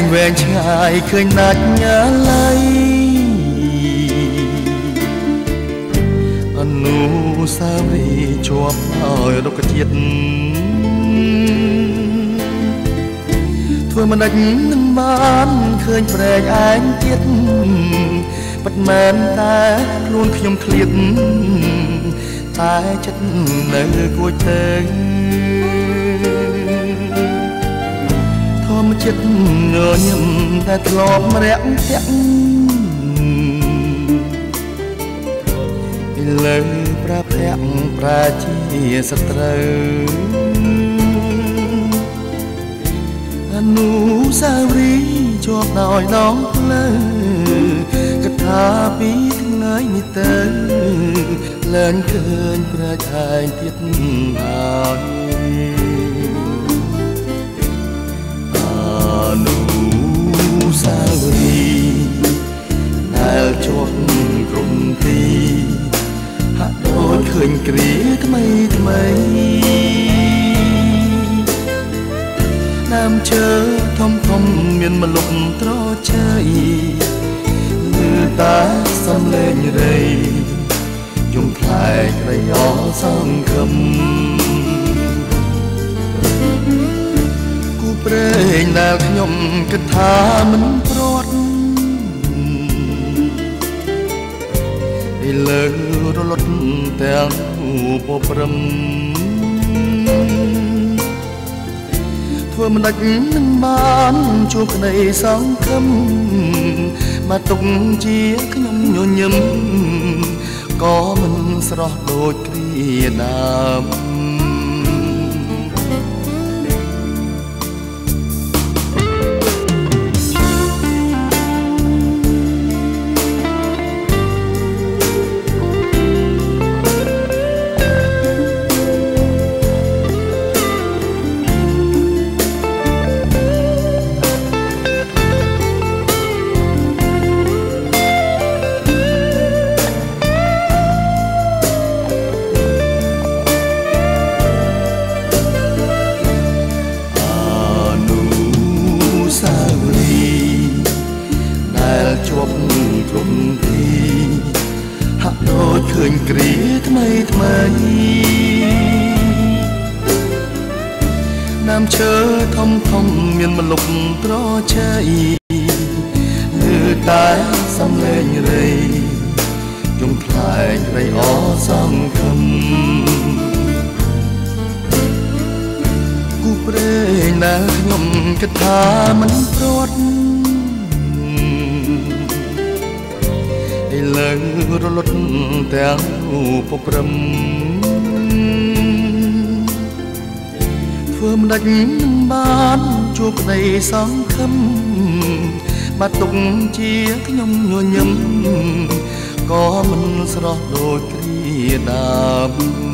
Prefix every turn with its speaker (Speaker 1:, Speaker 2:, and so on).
Speaker 1: ងវែងឆ្ងាយឃើញណាច់ញ៉ាឡៃអនុសាវរីយ៍ជាប់ហើយរុក្ខជាតិធ្វើមិនដាច់នឹងបានឃើញប្រែកឯងទៀតពិតមែនតែខ្លួនខ្ញុំឃ្លាតតែចិត្តនៅគួចទៅ ធម្មជាតិញញឹមតែធ្លាប់រាក់ទាក់ពីលើប្រាភ័ក្រប្រាជាសត្រូវអនុសាវរីយ៍ជាប់ដោយដងផ្លូវគិតថាពីថ្ងៃនេះទៅលែងឃើញប្រាជ្ញាទៀតហើយ ហាក់ដូចឃើញគ្រាថ្មីថ្មីដើមឈើធំធំមានមលុបត្រជ័យគឺតាសំលេងរៃយំផ្លែកក្រយោសង្ឃឹមព្រេងដែលខ្ញុំគិតថាមិន រលត់ទាំងពព្រឹមធ្វើមិនដាច់នឹងបានជួបក្តីសង្ឃឹមមកទុកជាខ្ញុំញញឹមក៏មិនស្រស់ដូចគ្រាដើម ឃើញគ្រាថ្មីថ្មីដើមឈើធំធំមានមលុបត្រជ័យលើតែសំឡេងរៃយំខ្លែងរៃអសង្ឃឹមគូព្រេងដែលខ្ញុំគិតថាមិនព្រាត់ ឥឡូវរលត់ទាំងពព្រឹមធ្វើមិនដាច់នឹងបានជួបក្តីសង្ឃឹមបាត់ទុកជាខ្ញុំញញឹមក៏មិនស្រស់ដូចគ្រាដើម